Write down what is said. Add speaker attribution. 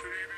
Speaker 1: Baby.